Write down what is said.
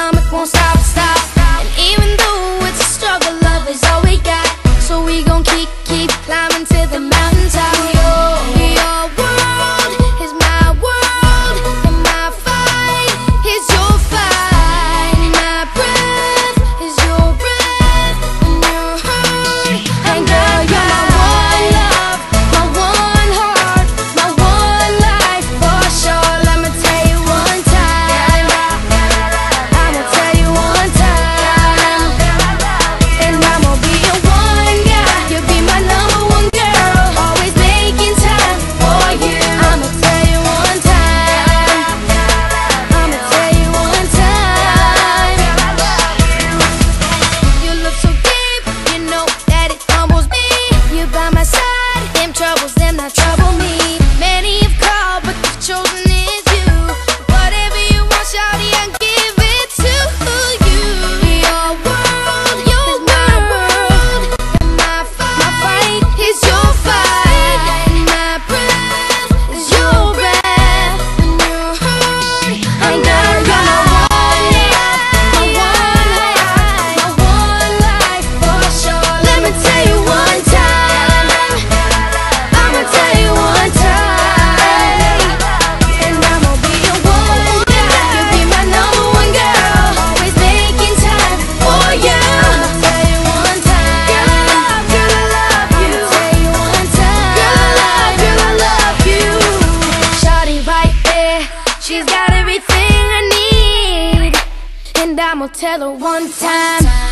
stomach won't stop, stop. And even though it's a struggle, love is all we got. So we gon' keep, keep climbing to the mountaintop. She's got everything I need, and I'ma tell her one time.